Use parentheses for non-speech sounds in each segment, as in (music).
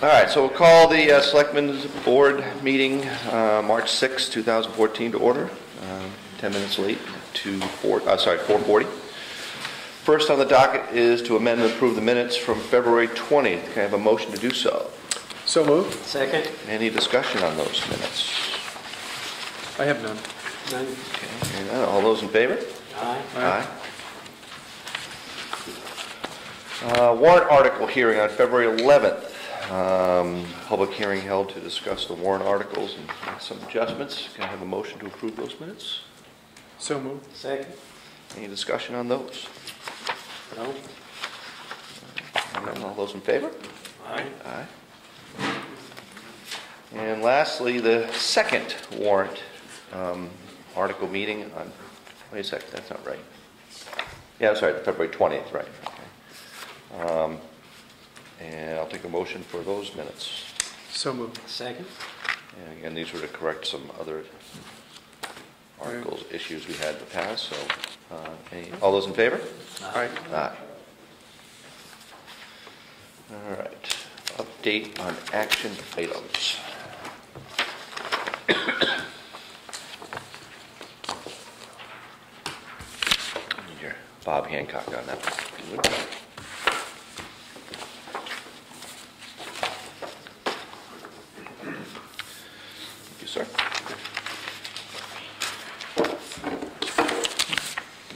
All right, so we'll call the uh, Selectmen's Board meeting, uh, March 6, 2014 to order, uh, 10 minutes late to 4, uh, sorry, 4:40. First on the docket is to amend and approve the minutes from February 20th. Can I have a motion to do so? So moved. Second? Any discussion on those minutes? I have none. None? Okay, none. All those in favor? Aye. Aye. Uh, Warrant article hearing on February 11th. Um, Public hearing held to discuss the warrant articles and some adjustments. Can I have a motion to approve those minutes? So moved. Second? Any discussion on those? No? Hearing none. All those in favor? Aye. Aye. And lastly, the second warrant um, article meeting on, wait a second, that's not right. Yeah, sorry, February 20th, right. okay. Um, And I'll take a motion for those minutes. So moved. Second? And again, these were to correct some other articles, issues we had in the past, so, uh, any, all those in favor? Aye. Aye. All right, update on action items. Need your Bob Hancock on that one. Sir.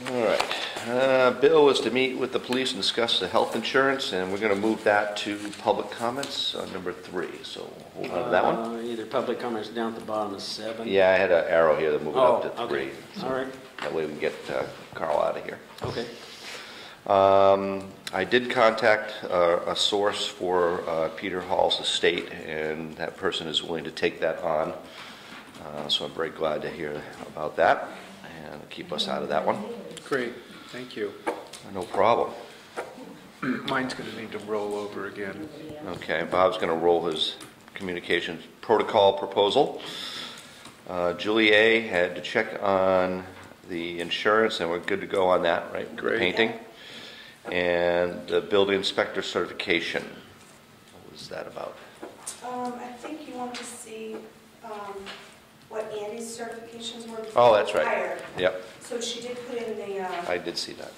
All right. Uh, Bill was to meet with the police and discuss the health insurance, and we're going to move that to public comments on number three. So we'll have that one. Uh, Either public comments down at the bottom of seven. Yeah, I had an arrow here to move it Oh, up to three. okay. All right, That way we can get uh, Carl out of here. okay. Um, I did contact uh, a source for uh, Peter Hall's estate, and that person is willing to take that on. Uh, So I'm very glad to hear about that, and keep us out of that one. Great, thank you. No problem. Mine's going to need to roll over again. Okay, Bob's going to roll his communications protocol proposal. Uh, Julie A. had to check on the insurance, and we're good to go on that, right? Great. Painting. And the building inspector certification. What was that about? Um, I think you want to see, um, what Andy's certifications were. Oh, that's right. prior. Yep, So she did put in the, uh, I did see that.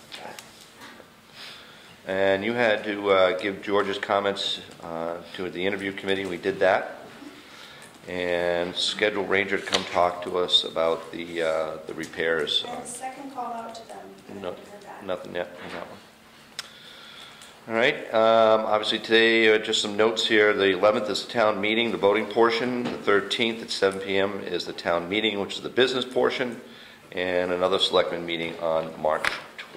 And you had to uh, give George's comments uh, to the interview committee, we did that. And schedule Ranger to come talk to us about the, uh, the repairs. I had a second call out to them. No, haven't heard back. nothing yet on that one. All right, um, obviously today, uh, just some notes here. The 11th is the town meeting, the voting portion. The 13th at 7 PM is the town meeting, which is the business portion. And another selectman meeting on March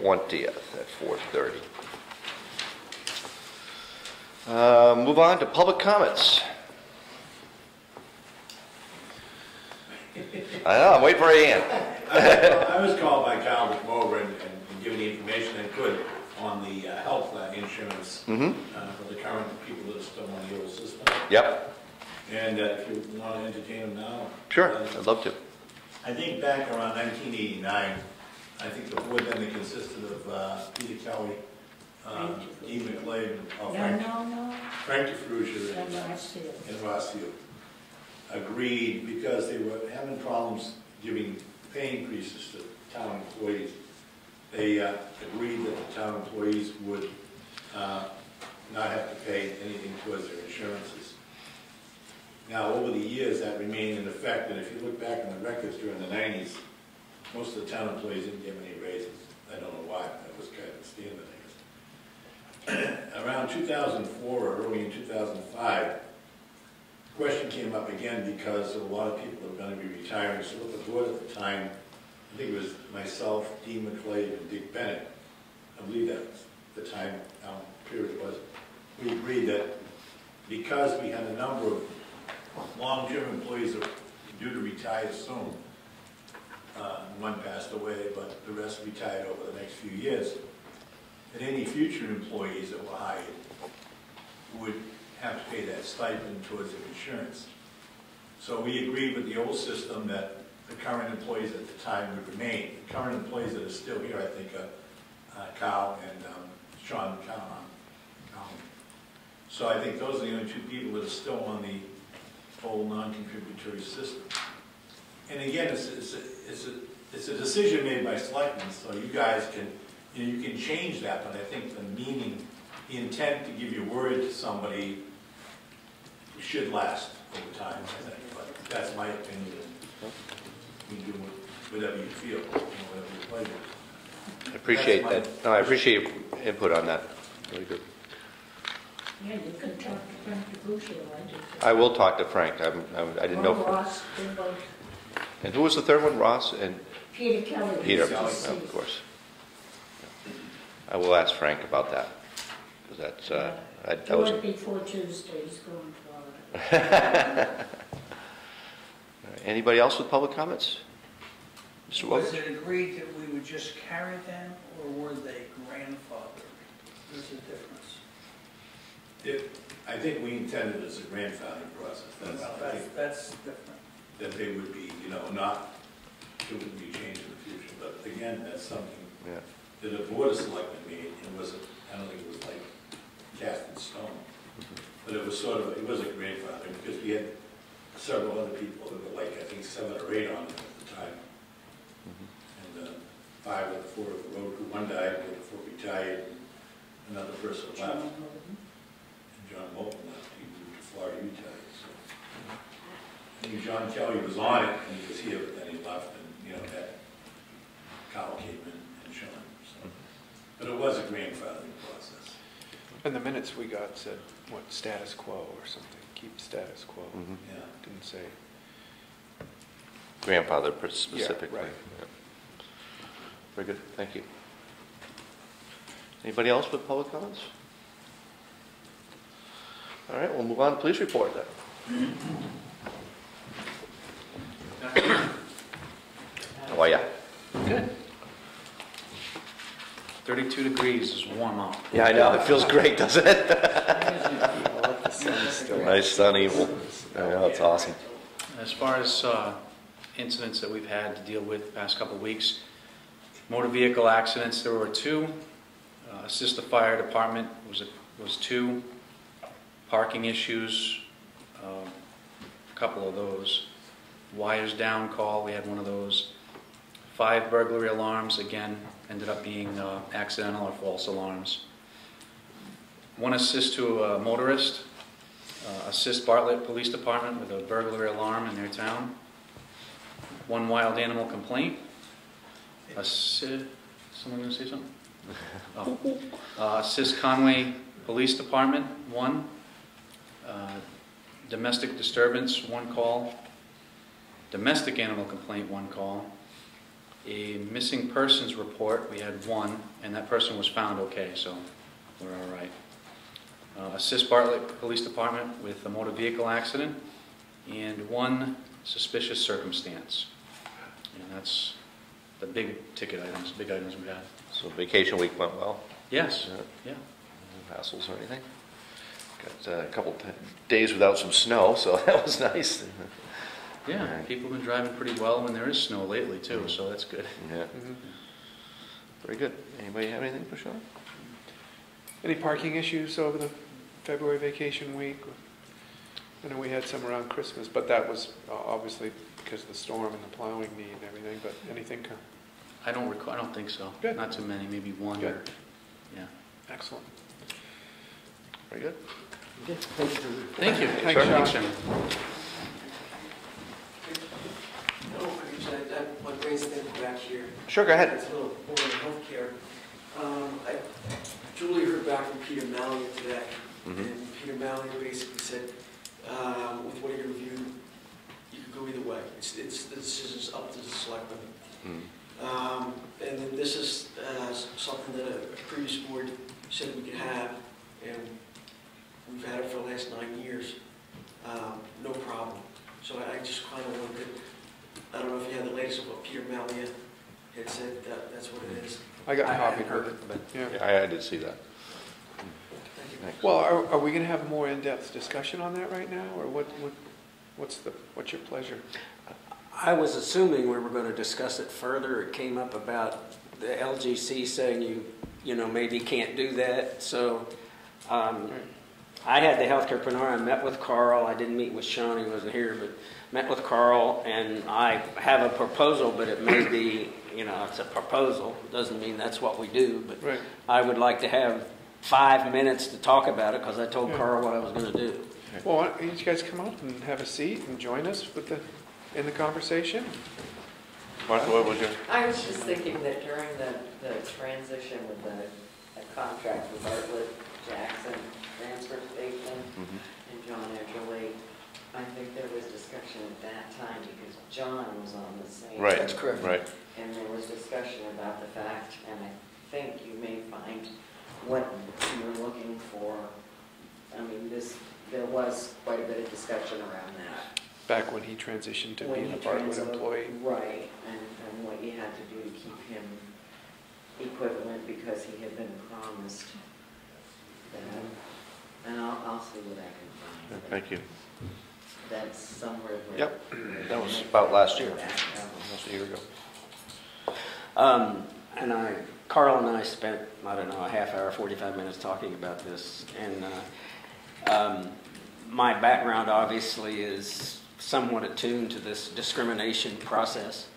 20th at 4:30. Uh, Move on to public comments. I know, I'm waiting for a hand. I was called by Cal to come over and, and give the information I could on the uh, health uh, insurance Mm-hmm, uh, for the current people that are still on the old system. yep, And uh, if you want to entertain them now. sure, uh, I'd love to. I think back around 1989, I think the board then consisted of uh, Peter Kelly, uh, Dean McLeod, and oh, No, Frank no, no, Frank DeFrucia, that's and- last year. and Rossfield agreed because they were having problems giving pay increases to town employees. They uh, agreed that the town employees would uh, not have to pay anything towards their insurances. Now, over the years, that remained in effect, and if you look back on the records during the nineties, most of the town employees didn't get any raises. I don't know why, that was kind of standard, I guess. (clears throat) Around two thousand four or early in two thousand five, the question came up again because a lot of people are going to be retiring. So what the board at the time, I think it was myself, Dean McClade, and Dick Bennett, I believe that the time, um, period was, we agreed that because we had a number of long-term employees that were due to retire soon, uh, one passed away, but the rest retired over the next few years, that any future employees that were hired would have to pay that stipend towards their insurance. So we agreed with the old system that the current employees at the time would remain. The current employees that are still here, I think, are uh, Kyle and um, Sean Callahan. Um, So I think those are the only two people that are still on the whole non-contributory system. And again, it's, it's, a- it's a, it's a decision made by selectmen, so you guys can, you know, you can change that, but I think the meaning, the intent to give your word to somebody should last over time, I think, but that's my opinion. You do whatever you feel, you know, whatever your pleasure is. I appreciate That's that. No, I appreciate your input on that. Really good. Yeah, you can talk to Frank DeBuccio, I just. I will talk to Frank. I'm- I'm- I didn't Or know. Ross, they both, And who was the third one? Ross and Peter Kelly. Peter, UCC. of course. I will ask Frank about that, because that's, uh, I- that Do was, it before Tuesday, he's going to Florida. (laughs) (laughs) anybody else with public comments? Mr. Was Wilkins? it agreed that we would just carry them, or were they grandfathered? There's a difference. It, I think we intended as a grandfathering process, that's, Well, I that's, think, that's different. that they would be, you know, not, it wouldn't be changed in the future, but again, that's something Yeah. that a board of selectmen made, and wasn't, I don't think it was like cast in stone. Mm-hmm. But it was sort of, it was a grandfather, because we had several other people, there were like, I think, seven or eight on it at the time. And uh, five of the four of the road crew, one died, the other four retired, and another person left. John Holden. And John Bolton left, he moved to Florida, Utah, so. I think John Kelly was on it, and he was here, but then he left, and, you know, that Kyle came in and Sean, so. But it was a grandfathering process. And the minutes we got said, what, status quo or something, keep status quo. Mhm. Yeah. Didn't say, Grandfather per- specifically. right. Yeah. Very good, thank you. Anybody else with public comments? All right, we'll move on to police report then. (coughs) How are ya? Good. 32 degrees is warm out. Yeah, I know, it feels great, doesn't it? (laughs) Nice sunny, know, it's awesome. As far as uh, incidents that we've had to deal with the past couple of weeks, motor vehicle accidents, there were two. Uh, Assist the fire department was, a- was two. Parking issues, um, a couple of those. Wires down call, we had one of those. Five burglary alarms, again, ended up being uh, accidental or false alarms. One assist to a motorist, uh, assist Bartlett Police Department with a burglary alarm in their town. One wild animal complaint. Assist, someone gonna say something? (laughs) Oh. Uh, Assist Conway Police Department, one. Uh, Domestic disturbance, one call. Domestic animal complaint, one call. A missing persons report, we had one, and that person was found okay, so we're all right. Uh, Assist Bartlett Police Department with a motor vehicle accident, and one suspicious circumstance. And that's the big ticket items, big items we had. So vacation week went well? Yes, Yeah. yeah. No hassles or anything? Got uh, a couple t- days without some snow, (laughs) so that was nice. Yeah, Alright. people have been driving pretty well when there is snow lately too, so that's good. Yeah, Mhm. very good. Anybody have anything for Sean? Any parking issues over the February vacation week? I know we had some around Christmas, but that was uh, obviously because of the storm and the plowing need and everything, but anything, co- I don't recall, I don't think so. Good. Not too many, maybe one or, Good. yeah. excellent. Very good. Thank you. Thanks, Sean. Shannon. No, I, I, my brain's thinking back here. Sure, go ahead. It's a little more on healthcare. Um, I, Julie heard back from Peter Malliot today, Mhm. and Peter Malliot basically said, um, with what he reviewed, you could go either way. It's, it's, the decision's up to the selectmen. Mm. Um, and then this is, uh, something that a previous board said we could have, and we've had it for the last nine years, um, no problem. So I I just kind of wanted, I don't know if you had the latest of what Peter Malia had said, that, that's what it is. I got I copied hadn't heard it. Yeah. Yeah, I I did see that. Thank you. Thanks. Well, are, are we going to have a more in-depth discussion on that right now, or what, what, what's the, what's your pleasure? I was assuming we were going to discuss it further. It came up about the LGC saying you, you know, maybe can't do that. So um. I had the healthcarepreneur, I met with Carl, I didn't meet with Sean, he wasn't here, but met with Carl, and I have a proposal, but it may be, you know, it's a proposal, doesn't mean that's what we do, but Right. I would like to have five minutes to talk about it, because I told Yeah. Carl what I was gonna do. Well, why don't you guys come up and have a seat and join us with the, in the conversation? Martha, what was your? I was just thinking that during the, the transition with the, the contract with Bartlett Jackson Transfer Station Mhm. and John Edgerly, I think there was discussion at that time because John was on the same. Right. That's correct. Right. And there was discussion about the fact, and I think you may find what you're looking for. I mean, this, there was quite a bit of discussion around that. Back when he transitioned to When being a he Bartlett transited- employee. Right, and, and what you had to do to keep him equivalent because he had been promised that. And I'll, I'll see what I can find. Thank you. That's somewhere where. Yep, that was about last year. Back up. Almost a year ago. Um, and I, Carl and I spent, I don't know, a half hour, 45 minutes talking about this. And uh, um, my background obviously is somewhat attuned to this discrimination process.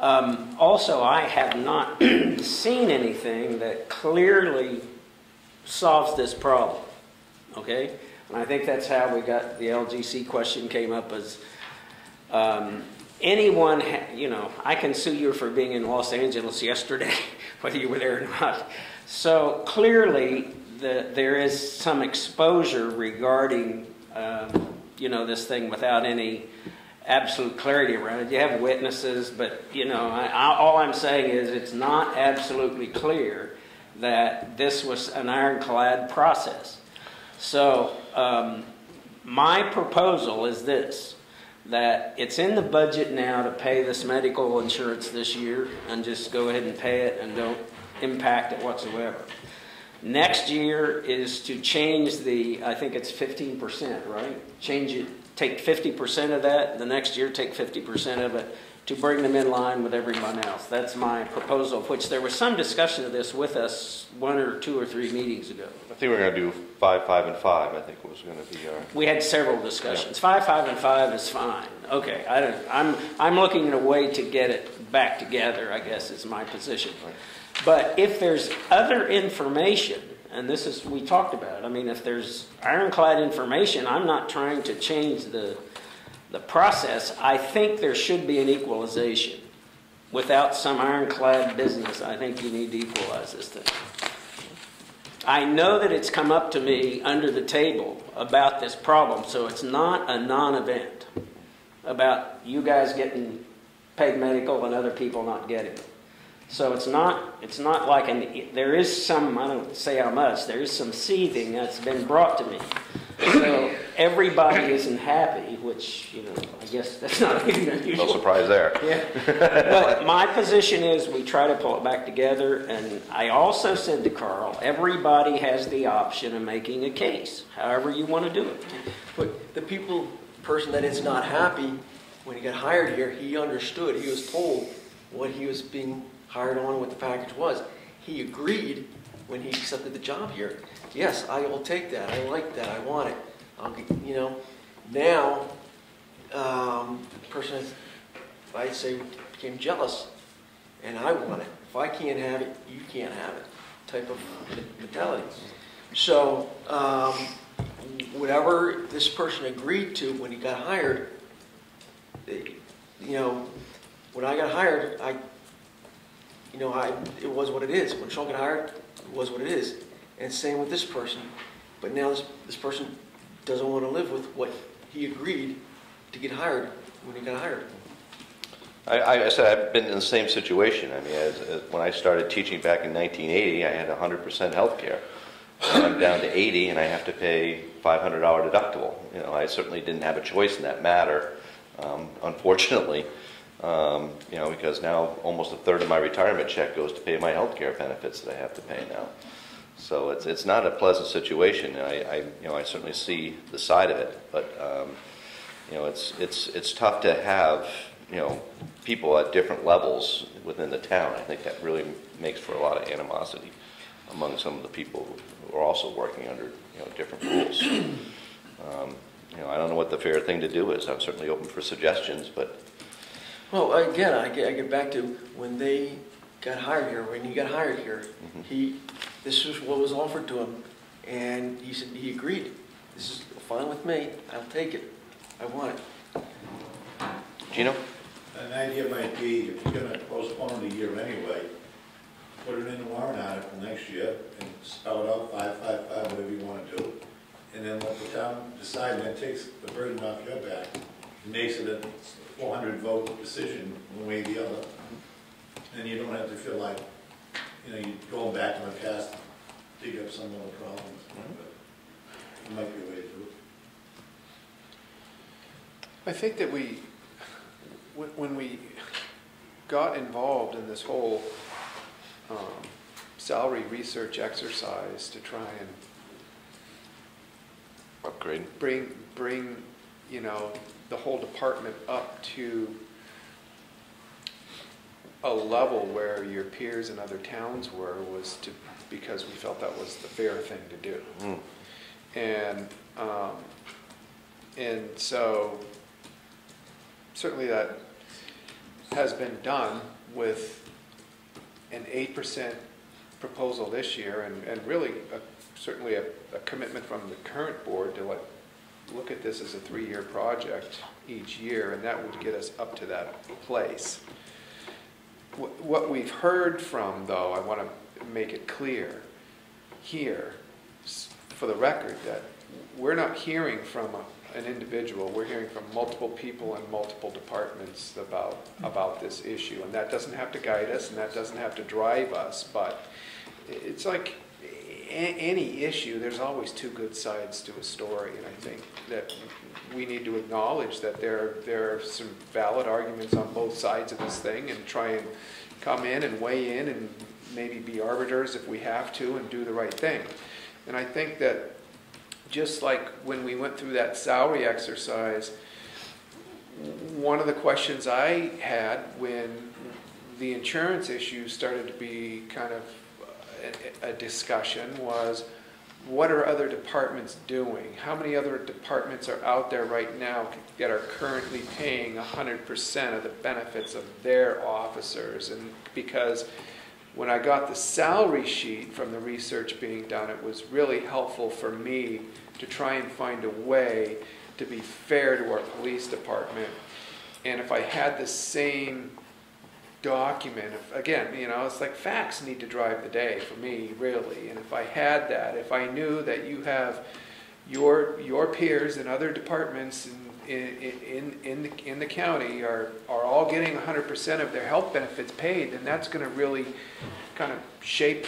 Um, also, I have not (clears throat) seen anything that clearly solves this problem. Okay? And I think that's how we got the LGC question came up as um, anyone, you know, I can sue you for being in Los Angeles yesterday, (laughs) whether you were there or not. So clearly, the, there is some exposure regarding, um, you know, this thing without any absolute clarity around it. You have witnesses, but, you know, I, I, all I'm saying is it's not absolutely clear that this was an ironclad process. So, um, my proposal is this that it's in the budget now to pay this medical insurance this year and just go ahead and pay it and don't impact it whatsoever. Next year is to change the, I think it's 15%, right? Change it, take 50% of that, the next year take 50% of it to bring them in line with everyone else. That's my proposal, which there was some discussion of this with us one or two or three meetings ago. I think we're gonna do five, five, and five, I think was gonna be our, We had several discussions. Five, five, and five is fine. Okay, I don't, I'm, I'm looking at a way to get it back together, I guess is my position. But if there's other information, and this is, we talked about, it, I mean, if there's ironclad information, I'm not trying to change the, the process. I think there should be an equalization. Without some ironclad business, I think you need to equalize this thing. I know that it's come up to me under the table about this problem, so it's not a non-event about you guys getting paid medical and other people not getting it. So it's not, it's not like an, there is some, I don't say how much, there is some seething that's been brought to me. So everybody isn't happy, which, you know, I guess that's not anything unusual. no surprise there. Yeah. But my position is we try to pull it back together, and I also said to Carl, everybody has the option of making a case, however you want to do it. But the people, person that is not happy, when he got hired here, he understood, he was told what he was being hired on, what the package was. He agreed when he accepted the job here. Yes, I will take that, I like that, I want it. I'll, get- you know, now, um, the person, is, I'd say, became jealous, and I want it. If I can't have it, you can't have it, type of mentality. So, um, whatever this person agreed to when he got hired, it- you know, when I got hired, I, you know, I, it was what it is. When Sean got hired, it was what it is. And same with this person. But now this, this person doesn't want to live with what he agreed to get hired when he got hired. I, I said, I've been in the same situation. I mean, as, as, when I started teaching back in 1980, I had 100% health care. I'm down to 80 and I have to pay $500 deductible. You know, I certainly didn't have a choice in that matter, um, unfortunately. Um, you know, because now almost a third of my retirement check goes to pay my health care benefits that I have to pay now. So it's, it's not a pleasant situation. I, I, you know, I certainly see the side of it, but, um, you know, it's, it's, it's tough to have, you know, people at different levels within the town. I think that really makes for a lot of animosity. among some of the people who are also working under, you know, different rules. Um, You know, I don't know what the fair thing to do is. I'm certainly open for suggestions, but Well, again, I get, I get back to when they got hired here, when he got hired here, Mhm. he, this was what was offered to him, and he said, he agreed. This is fine with me, I'll take it, I want it. Gino? An idea might be, if you're gonna postpone it a year anyway, put it in the warrant article next year and spell it out five, five, five, whatever you wanna do. And then let the town decide, and that takes the burden off your back. It makes it a four hundred vote decision, one way or the other. And you don't have to feel like, you know, you're going back in the past, to dig up some other problems. But It might be a way to do it. I think that we, when when we got involved in this whole um, salary research exercise to try and Upgrade. bring, bring, you know, the whole department up to a level where your peers in other towns were, was to, because we felt that was the fair thing to do. Mm. And, um, and so certainly that has been done with an eight percent proposal this year and, and really a- certainly a, a commitment from the current board to like, look at this as a three-year project each year and that would get us up to that place. What, we've heard from though, I want to make it clear here, for the record, that we're not hearing from a- an individual, we're hearing from multiple people in multiple departments about, about this issue. And that doesn't have to guide us, and that doesn't have to drive us, but it's like any issue, there's always two good sides to a story. And I think that we need to acknowledge that there, there are some valid arguments on both sides of this thing and try and come in and weigh in and maybe be arbiters if we have to and do the right thing. And I think that just like when we went through that salary exercise, one of the questions I had when the insurance issue started to be kind of a, a discussion was, what are other departments doing? How many other departments are out there right now that are currently paying 100% of the benefits of their officers? And because when I got the salary sheet from the research being done, it was really helpful for me to try and find a way to be fair to our police department. And if I had the same document, again, you know, it's like facts need to drive the day for me, really. And if I had that, if I knew that you have your, your peers in other departments in, in, in, in the, in the county are, are all getting hundred percent of their health benefits paid, then that's gonna really kind of shape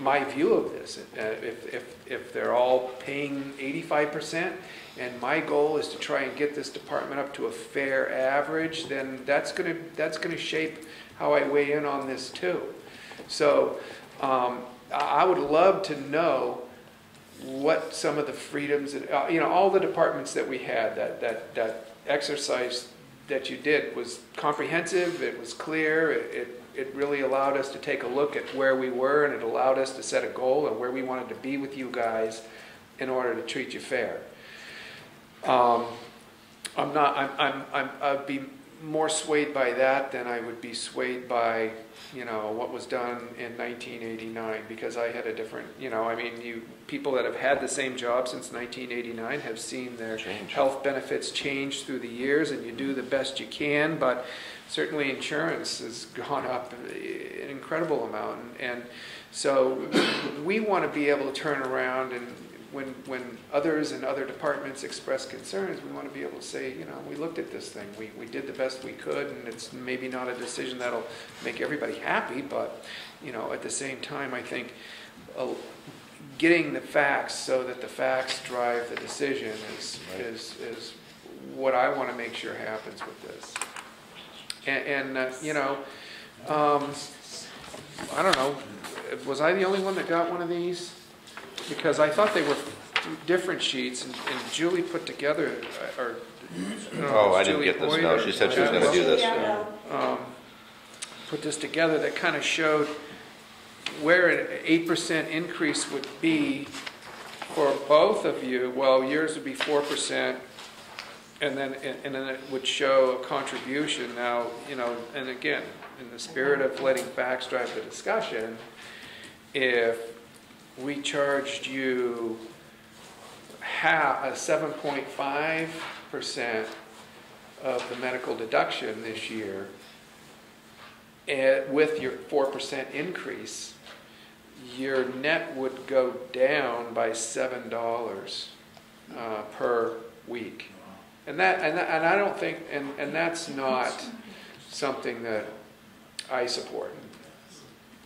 my view of this. Uh, If, if, if they're all paying eighty-five percent, and my goal is to try and get this department up to a fair average, then that's gonna, that's gonna shape how I weigh in on this too. So, um, I, would love to know what some of the freedoms, that- uh, you know, all the departments that we had, that, that, that exercise that you did was comprehensive, it was clear, it, it it really allowed us to take a look at where we were, and it allowed us to set a goal and where we wanted to be with you guys in order to treat you fair. Um, I'm not, I'm, I'm, I'm, I'd be more swayed by that than I would be swayed by, you know, what was done in 1989, because I had a different, you know, I mean, you, people that have had the same job since 1989 have seen their Change. health benefits change through the years, and you do the best you can, but certainly insurance has gone up an incredible amount, and so we want to be able to turn around and when, when others in other departments express concerns, we want to be able to say, you know, we looked at this thing, we, we did the best we could, and it's maybe not a decision that'll make everybody happy, but, you know, at the same time, I think uh, getting the facts so that the facts drive the decision is, is, is what I want to make sure happens with this. And, and, uh, you know, um, I don't know, was I the only one that got one of these? Because I thought they were different sheets, and and Julie put together, uh, or. don't know if Oh, I it's didn't Julie get this, Hoyt no, or- she said she was gonna do this. Yeah, um, put this together that kind of showed where an eight percent increase would be for both of you, well, yours would be four percent, and then, and then it would show a contribution. Now, you know, and again, in the spirit of letting facts drive the discussion, if we charged you half, a five percent of the medical deduction this year, and with your four percent increase, your net would go down by seven dollars uh, per week. And that, and that- and I don't think, and, and that's not something that I support.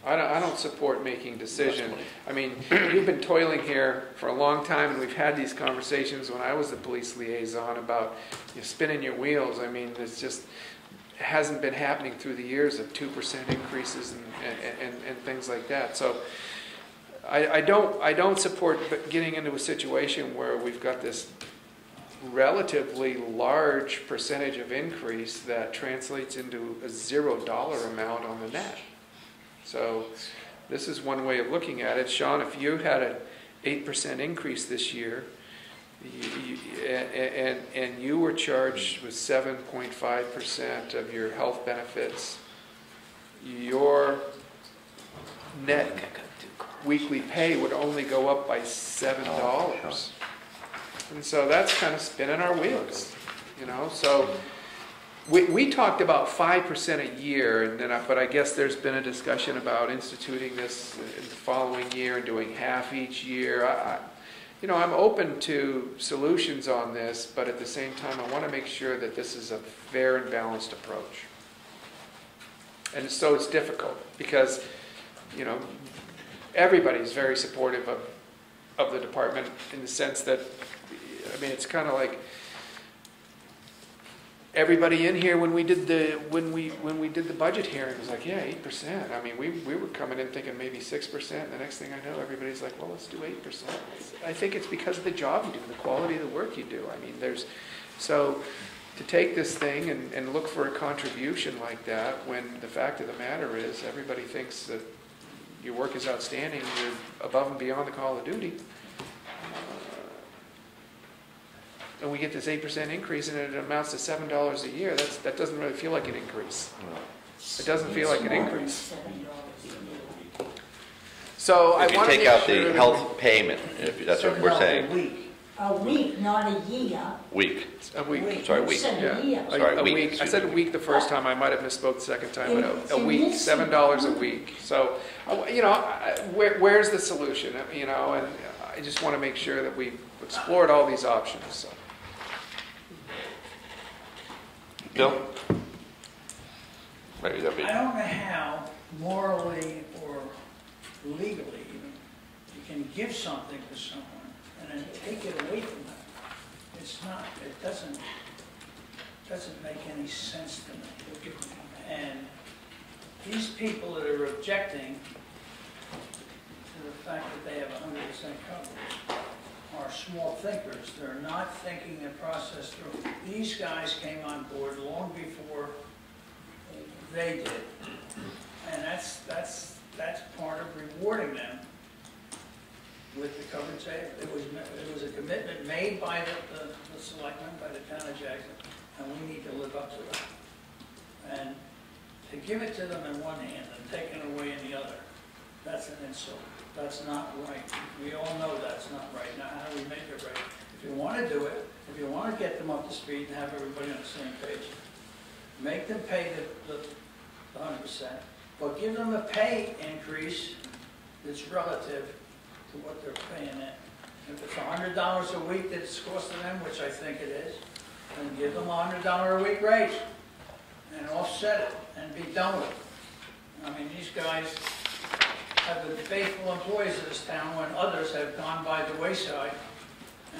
I don't, I don't support making decisions. I mean, you've been toiling here for a long time, and we've had these conversations when I was the police liaison about you know, spinning your wheels. I mean, it's just, it hasn't been happening through the years of two percent increases and, and, and, and things like that. So I, I don't, I don't support getting into a situation where we've got this relatively large percentage of increase that translates into a zero dollar amount on the net. So this is one way of looking at it. Sean, if you had an eight percent increase this year, you- you- and, and, and you were charged with seven point five percent of your health benefits, your net weekly pay would only go up by seven dollars. Oh, and so that's kind of spinning our wheels, you know, so we, we talked about five percent a year, and then, I- but I guess there's been a discussion about instituting this in the following year and doing half each year. I, you know, I'm open to solutions on this, but at the same time, I want to make sure that this is a fair and balanced approach. And so it's difficult, because, you know, everybody's very supportive of, of the department in the sense that, I mean, it's kind of like, everybody in here, when we did the, when we, when we did the budget hearing, was like, yeah, eight percent. I mean, we, we were coming in thinking maybe six percent, the next thing I know, everybody's like, well, let's do eight percent. I think it's because of the job you do, the quality of the work you do. I mean, there's, so, to take this thing and, and look for a contribution like that, when the fact of the matter is, everybody thinks that your work is outstanding, you're above and beyond the call of duty. And we get this eight percent increase and it amounts to seven dollars a year, that's, that doesn't really feel like an increase. It doesn't feel like an It's more than increase. seven dollars. So I If you want to take out the that- health payment, if that's what we're $7 a saying, week. A week, not a year. week, A week, Sorry, You week. said yeah. a year. A- Sorry, A week, week, I said a week the first time, I might have misspoke the second time, but a, a week, seven dollars a week. So, I- you know, I- where, where's the solution, uh, you know, and I just want to make sure that we've explored all these options, so. Bill? Maybe that'd be, I don't know how morally or legally even, you can give something to someone and then take it away from them. It's not, it doesn't, doesn't make any sense to me. And these people that are objecting to the fact that they have hundred percent coverage are small thinkers. They're not thinking the process through. These guys came on board long before they did. And that's, that's, that's part of rewarding them with the coverage it was, it was a commitment made by the, the, the selectmen, by the town of Jackson, and we need to live up to that. And to give it to them in one hand and take it away in the other, that's an insult. That's not right. We all know that's not right. Now, how do we make it right? If you want to do it, if you want to get them up to speed and have everybody on the same page, make them pay the, the the hundred percent, but give them a pay increase that's relative to what they're paying in. If it's a hundred dollars a week that's costing them, which I think it is, then give them a hundred dollar a week raise and offset it and be done with it. I mean, these guys have been faithful employees of this town when others have gone by the wayside.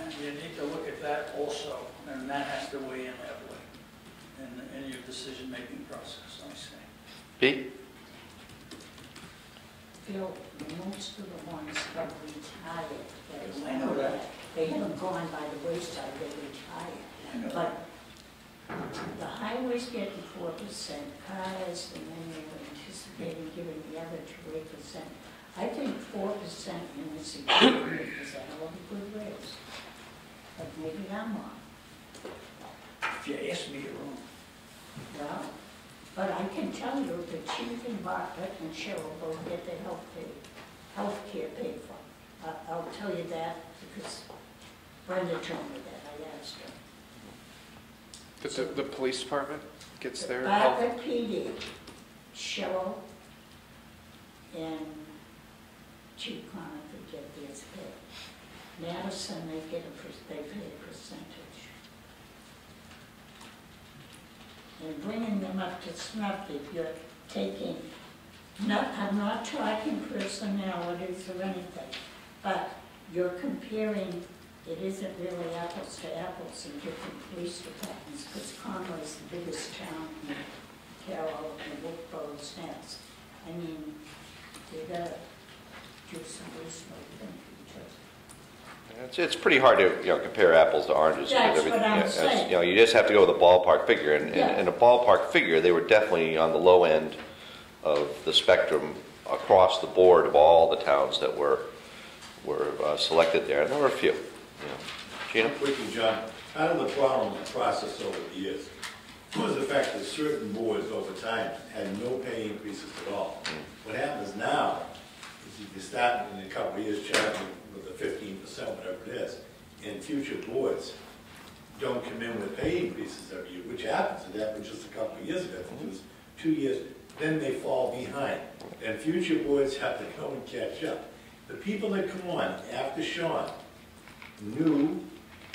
And you need to look at that also, and that has to weigh in heavily in, in your decision-making process, I say. Pete? Phil, most of the ones that retired, that I know that. They haven't gone by the wayside, they retired. I know. But the highway's getting four percent, cars, and then they were anticipating giving the other two eight percent. I think four percent in this economy is a hell of a good raise. But maybe I'm wrong. If you ask me, you're wrong. Well, but I can tell you the chief and Bartlett and Cheryl both get their health paid, health care paid for. I- I'll tell you that because Brenda told me that, I asked her. The, the, the police department gets their health? Bartlett PD, Cheryl and Chief Conifer get theirs paid. Madison, they get a, they pay a percentage. And bringing them up to snuff if you're taking, not, I'm not talking personalities or anything, but you're comparing, it isn't really apples to apples in different police departments, because Conway's the biggest town in Carroll and Wilkes Nets. I mean, you gotta do some reasonable thinking too. It's, it's pretty hard to, you know, compare apples to oranges. because That's everything- what I'm yeah, it's- saying. You know, you just have to go with a ballpark figure, and, Yeah. and and a ballpark figure, they were definitely on the low end of the spectrum across the board of all the towns that were, were uh, selected there, and there were a few, you know. Gina? Quickly, John, part of the problem in the process over the years was the fact that certain boards over time had no pay increases at all. Mm. What happens now is you can start in a couple of years charging with the fifteen percent, whatever it is, and future boards don't come in with pay increases every year, which happens, it happened just a couple of years ago, I think it was two years, then they fall behind. And future boards have to go and catch up. The people that come on after Sean knew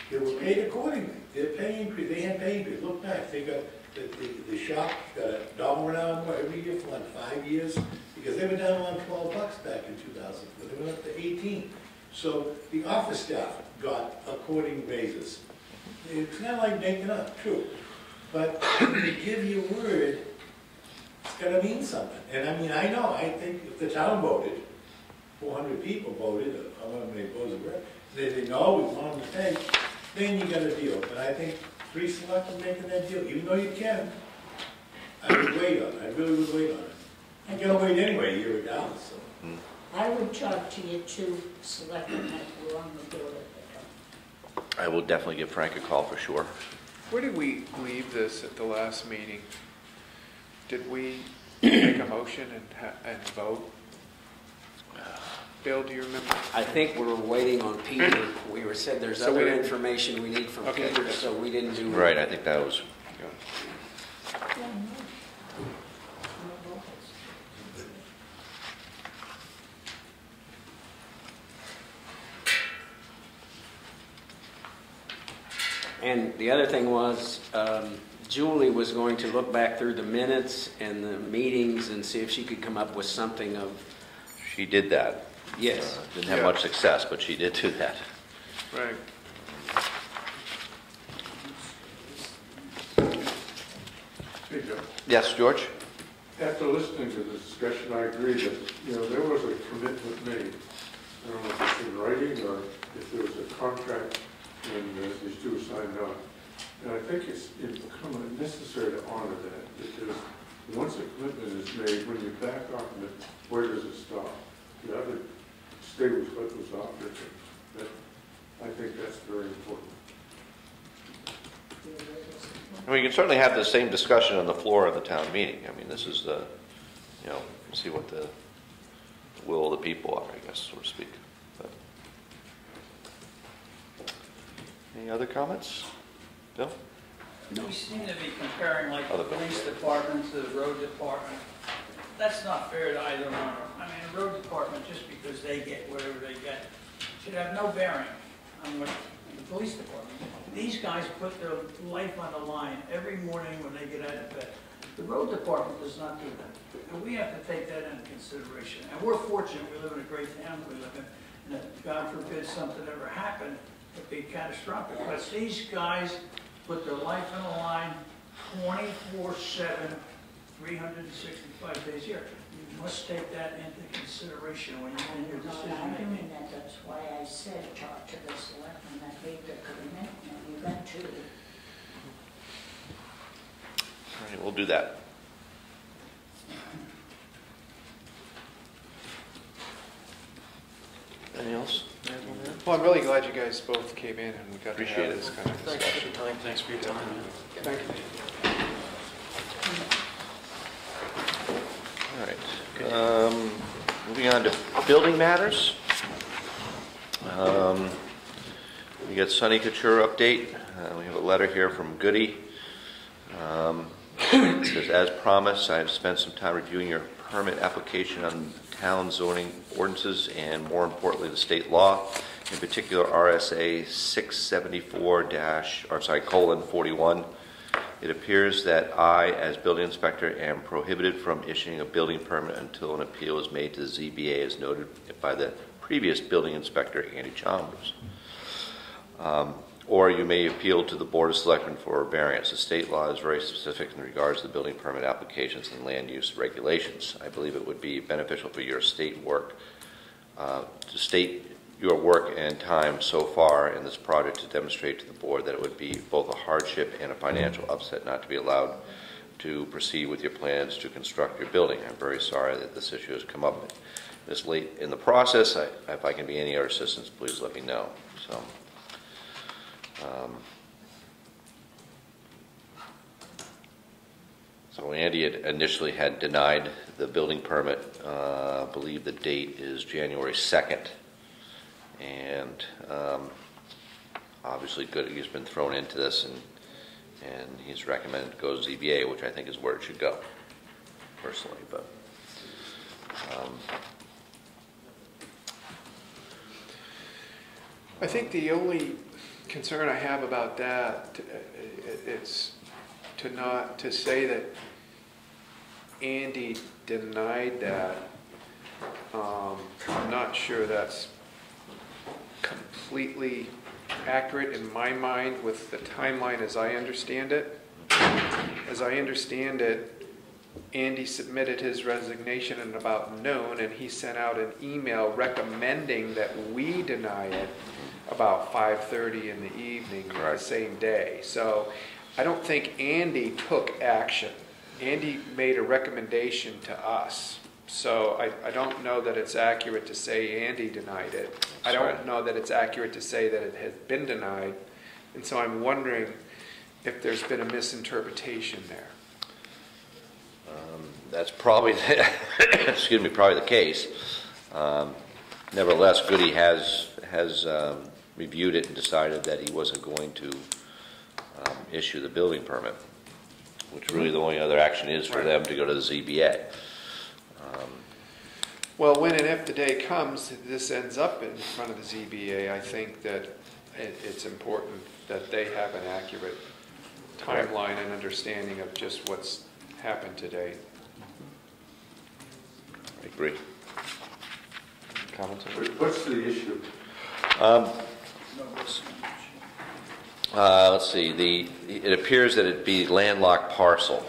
they were paid accordingly. Their pay increase, they had pay increase, look back, they got, the, the, the shop got a dollar an hour every year for like five years, because they were down on twelve bucks back in two thousand four, they went up to eighteen. So the office staff got according raises. It's not like making up, true, but you give your word, it's gotta mean something. And I mean, I know, I think if the town voted, four hundred people voted, or however many votes were, they think, no, we want them to pay, then you got a deal. But I think three selectmen making that deal, even though you can, I would wait on it, I really would wait on it. I'm gonna wait anyway, a year regardless, so. I would talk to you two selectmen that were on the board at the. I will definitely give Frank a call for sure. Where did we leave this at the last meeting? Did we make a motion and, ha- and vote? Bill, do you remember? I think we were waiting on Peter. We were said there's So we other didn't- information we need from Okay. Peter, so we didn't do. Right, I think that was, Yeah, no. No votes. And the other thing was, um, Julie was going to look back through the minutes and the meetings and see if she could come up with something of, she did that. Yes. Uh, Didn't have Yeah. much success, but she did do that. Right. Hey, Joe. Yes, George? After listening to the discussion, I agree that, you know, there was a commitment made. I don't know if it's in writing or if there was a contract and uh, these two signed on. And I think it's incumbent necessary to honor that because once a commitment is made, when you back off of it, where does it stop? You have to stay with what was offered. That, I think that's very important. I mean, you can certainly have the same discussion on the floor of the town meeting. I mean, this is the, you know, see what the will of the people are, I guess, so to speak. But- Any other comments? Bill? No. We seem to be comparing like the Other police department to the road department. That's not fair to either one of them. I mean, the road department, just because they get whatever they get, should have no bearing on what the police department. These guys put their life on the line every morning when they get out of bed. The road department does not do that. And we have to take that into consideration. And we're fortunate, we live in a great town we live in, and God forbid something ever happened, it'd be catastrophic. But these guys put their life on the line 24/7, 365 days a year. You must take that into consideration when you're in your I'm not decision arguing that, that's why I said talk to the selectmen that made the commitment, and we got to. All right, we'll do that. Anything else? Well, I'm really glad you guys both came in and we got to Appreciate have it. this kind of Thanks for discussion. the time. Thanks for your time. Thank you. All right. Um, Moving on to building matters. Um, We got Sunny Couture update. Uh, We have a letter here from Goody. Um, It says, "As promised, I have spent some time reviewing your permit application on town zoning ordinances and more importantly, the state law, in particular RSA 674 dash, or sorry, colon 41. It appears that I, as building inspector, am prohibited from issuing a building permit until an appeal is made to the ZBA as noted by the previous building inspector, Andy Chalmers. Um, Or you may appeal to the Board of Selectmen for a variance. The state law is very specific in regards to building permit applications and land use regulations. I believe it would be beneficial for your state work, uh, to state your work and time so far in this project to demonstrate to the board that it would be both a hardship and a financial upset not to be allowed to proceed with your plans to construct your building. I'm very sorry that this issue has come up this late in the process. I- If I can be any other assistance, please let me know. So. Um, So Andy had initially had denied the building permit. Uh, I believe the date is January 2nd. And um, obviously, good, he's been thrown into this, and, and he's recommended to go to ZBA, which I think is where it should go, personally, but. um, I think the only concern I have about that, uh, it's to not, to say that Andy denied that. Um, I'm not sure that's completely accurate in my mind with the timeline as I understand it. As I understand it, Andy submitted his resignation at about noon, and he sent out an email recommending that we deny it about 5:30 in the evening the same day. So I don't think Andy took action. Andy made a recommendation to us. So I, I don't know that it's accurate to say Andy denied it. I don't know that it's accurate to say that it has been denied. And so I'm wondering if there's been a misinterpretation there. Um, That's probably, (coughs) excuse me, probably the case. Um, Nevertheless, Goody has, has um, reviewed it and decided that he wasn't going to um, issue the building permit, which really the only other action is for them to go to the ZBA. Well, when and if the day comes, this ends up in front of the ZBA, I think that it, it's important that they have an accurate timeline and understanding of just what's happened today. I agree. Comments? What's the issue? Um, Uh, let's see, the, it appears that it be landlocked parcel,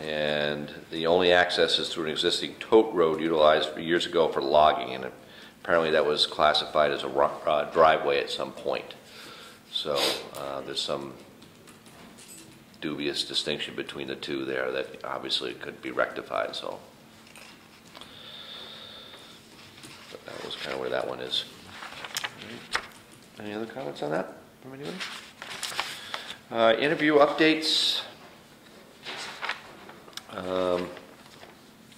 and the only access is through an existing tote road utilized years ago for logging, and apparently that was classified as a uh, driveway at some point. So, uh, there's some dubious distinction between the two there that obviously could be rectified, so. But that was kind of where that one is. Any other comments on that from anybody? Uh, Interview updates. Um,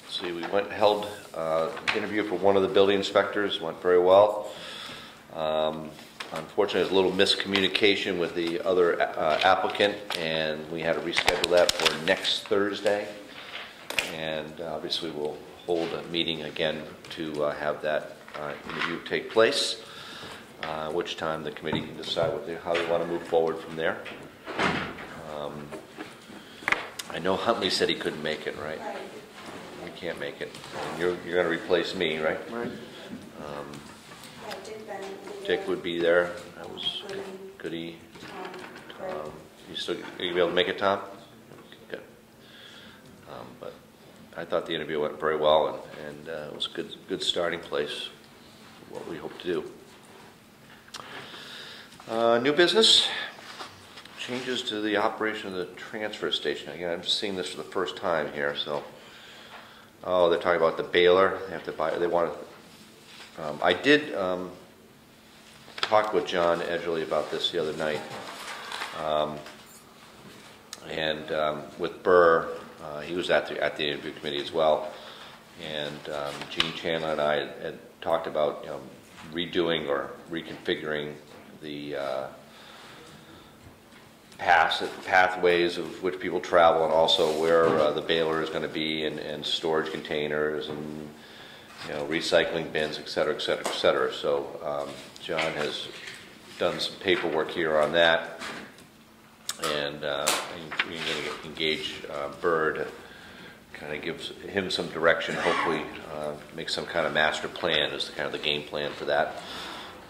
See, we went, held uh, interview for one of the building inspectors, went very well. Um, Unfortunately, there's a little miscommunication with the other uh, applicant, and we had to reschedule that for next Thursday. And obviously, we'll hold a meeting again to uh, have that uh, interview take place, uh, which time the committee can decide what they, how they want to move forward from there. Um, I know Huntley said he couldn't make it, right? Right. He can't make it. And you're, you're going to replace me, right? Right. Um, Yeah, Dick Bennett. Dick would be there. That was Goody, goody. Tom, Um, You still, are you gonna be able to make it, Tom? Good. Um, But I thought the interview went very well, and, and uh, it was a good, good starting place, for what we hope to do. Uh, New business, changes to the operation of the transfer station. Again, I'm seeing this for the first time here, so. Oh, they're talking about the baler, they have to buy, they want to, um, I did, um, talked with John Edgerly about this the other night. Um, And um, with Burr, uh, he was at the, at the interview committee as well. And um, Gene Chandler and I had- had talked about, you know, redoing or reconfiguring the uh, paths, pathways of which people travel and also where uh, the baler is going to be and, and storage containers and, you know, recycling bins, et cetera, et cetera, et cetera. So um, John has done some paperwork here on that. And uh, I'm going to engage uh, Burr, kind of gives him some direction, hopefully uh, make some kind of master plan is the kind of the game plan for that.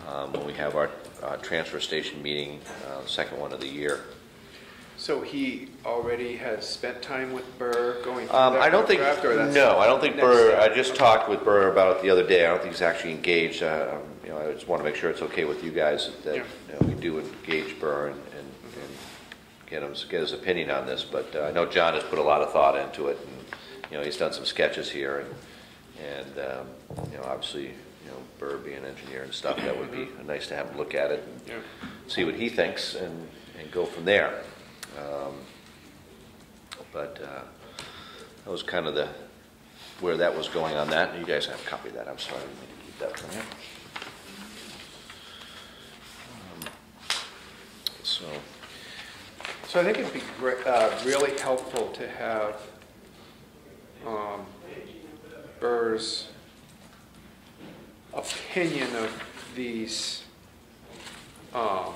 um, When we have our uh, transfer station meeting, uh, second one of the year. So he already has spent time with Burr going through Um, that I don't think, draft, or that's no, I don't think next Burr, step? I just talked with Burr about it the other day, I don't think he's actually engaged. Uh, um, You know, I just want to make sure it's okay with you guys that, Yeah. you know, we do engage Burr and, and and get him, get his opinion on this, but uh, I know John has put a lot of thought into it, and, you know, he's done some sketches here, and, and, um, you know, obviously, you know, Burr being an engineer and stuff, that would be nice to have him look at it and Yeah. see what he thinks and, and go from there. Um, But uh, that was kind of the, where that was going on that. You guys have of that, I'm sorry, I didn't to keep that from you. Um, So, So I think it'd be gre- uh, really helpful to have um, Burr's opinion of these um,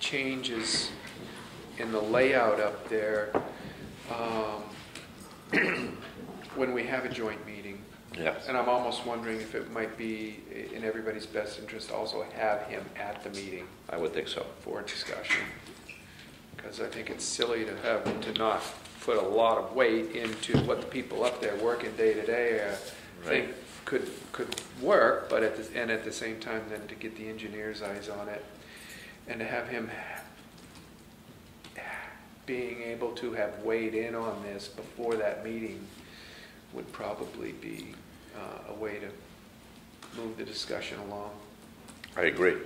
changes in the layout up there um, (clears throat) when we have a joint meeting. yeah, And I'm almost wondering if it might be in everybody's best interest to also have him at the meeting I would think so. for discussion. Because I think it's silly to have, to not put a lot of weight into what the people up there working day to day uh, think could, could work, but at the, and at the same time then to get the engineer's eyes on it. And to have him being able to have weighed in on this before that meeting would probably be uh, a way to move the discussion along. I agree.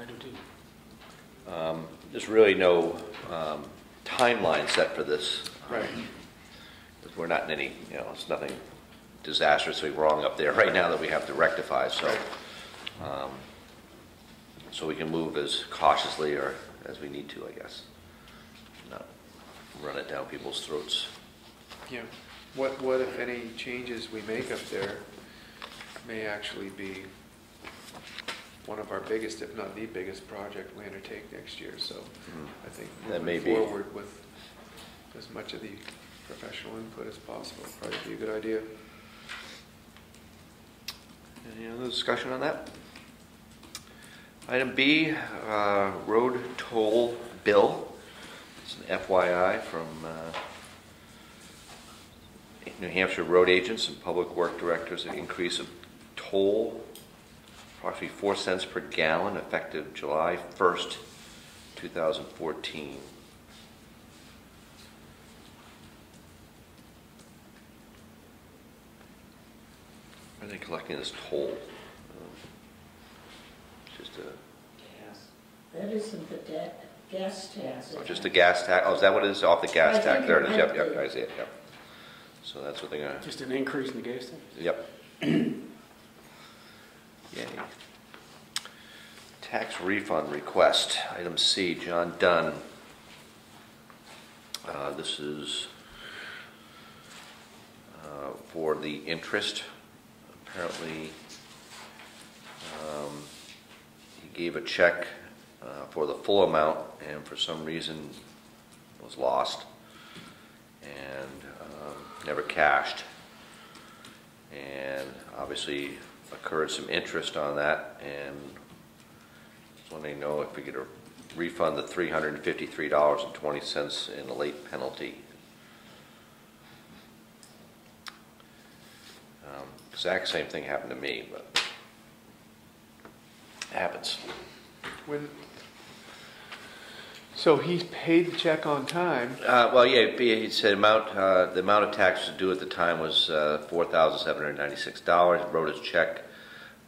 I do too. Um, There's really no um, timeline set for this. Right. Because We're not in any, you know, it's nothing disastrously wrong up there right now that we have to rectify, so. um, So we can move as cautiously or as we need to, I guess. Not run it down people's throats. Yeah, what, what if any changes we make up there may actually be one of our biggest, if not the biggest project we undertake next year, so mm-hmm. I think That may moving be. forward with as much of the professional input as possible, would probably be a good idea. Any other discussion on that? Item B, uh, road toll bill. It's an FYI from uh, New Hampshire road agents and public work directors, an increase of toll, approximately 4 cents per gallon, effective July 1st, 2014. Why are they collecting this toll? Um, It's Just a, That isn't the da- gas tax. is oh, just it? gas tax, oh, is that what it is? Off the gas I tax, think there it it is, yep, might yep, be. I see it, yep. So that's what they're gonna, Just an increase in the gas tax? yep. (clears throat) Yay. Tax refund request, item C, John Dunn. Uh, This is uh, for the interest. Apparently, um, he gave a check uh, for the full amount and for some reason was lost and um, never cashed. And obviously occurred some interest on that and wanting to know if we could refund the $353.20 in a late penalty. Um, Exact same thing happened to me, but happens. When, so he paid the check on time, Uh, well, yeah, he said amount, uh, the amount of taxes due at the time was, uh, four thousand seven hundred ninety-six dollars, wrote his check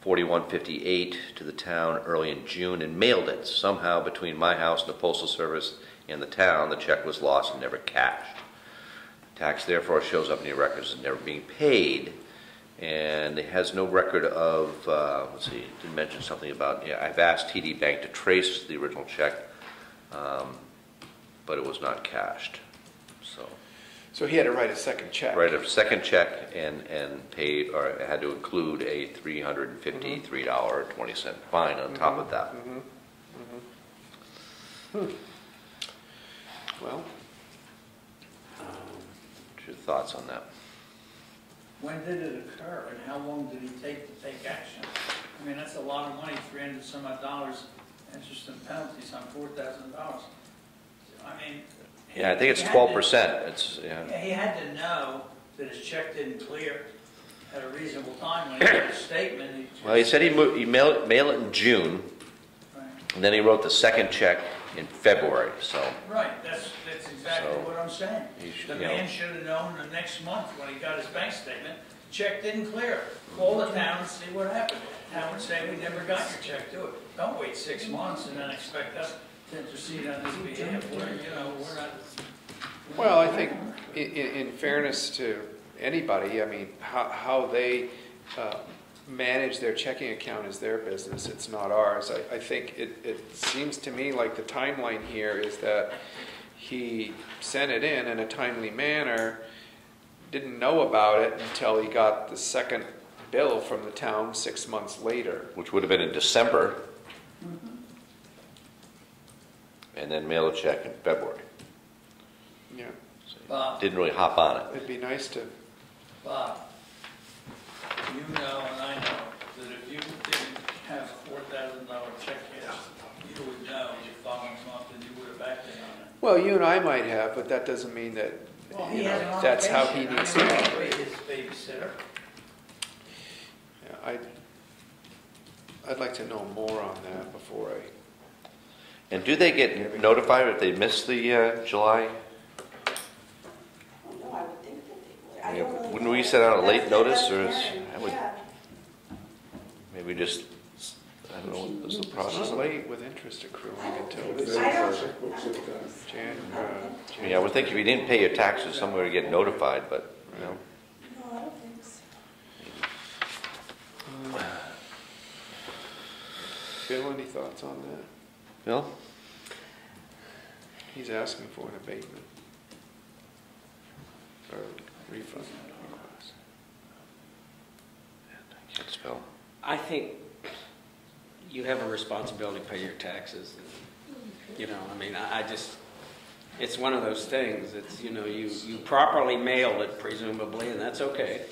4158 to the town early in June and mailed it. Somehow between my house and the postal service and the town, the check was lost and never cashed. Tax therefore shows up in your records as never being paid. And it has no record of, uh, let's see, it did mention something about, yeah, I've asked TD Bank to trace the original check, um, but it was not cashed. So, So he had to write a second check. write a second check and, and paid, or had to include a $353.20 fine on top of that. Mhm, mhm. Hmm. Well, What's your thoughts on that? When did it occur and how long did he take to take action? I mean, that's a lot of money, three hundred some odd dollars, interest and penalties on four thousand dollars. I mean. Yeah, I think it's he had 12%. It's, yeah. Yeah, he had to know that his check didn't clear at a reasonable time when he got (clears throat) his statement. Well, he said he mo- he mailed it, mailed it in June, Right. and then he wrote the second check in February, so. Right, that's, that's exactly So, what I'm saying. The you know. man should have known the next month when he got his bank statement, check didn't clear. Call the town and see what happened. Town would say, we never got your check, do it. Don't wait six months and then expect us to intercede on his behalf. We're, you know, we're not. well, I think i- i- in fairness to anybody, I mean, how, how they uh, manage their checking account is their business, it's not ours. I, I think it, it seems to me like the timeline here is that he sent it in in a timely manner, didn't know about it until he got the second bill from the town six months later. which would have been in December, mm-hmm. and then mail a check in February. Yeah, So he Bob. Didn't really hop on it. it'd be nice to, Bob, you know and I know that if you didn't have a four thousand dollar check cash, you would know the following month and you would have acted on it. well, you and I might have, but that doesn't mean that, Well, you he has an know, that's how he obligation. needs I to mean, he operate. paid his babysitter. Yeah, I'd, I'd like to know more on that before I, And do they get notified if they miss the uh, July? No, I would think that they would. I Yeah, don't really wouldn't we know. send out a late That's- notice, that's or is- I would- yeah. Maybe just, I don't know, what is the it's process? not late with interest accruing until I Jan, don't- uh, I mean, I would think if you didn't pay your taxes, somewhere to get notified, but, you know. No, I don't think so. Bill, any thoughts on that? Bill? He's asking for an abatement. Or refund request. I can't spell. I think you have a responsibility to pay your taxes. And, You know, I mean, I I just, it's one of those things, it's, you know, you, you properly mail it presumably, and that's okay.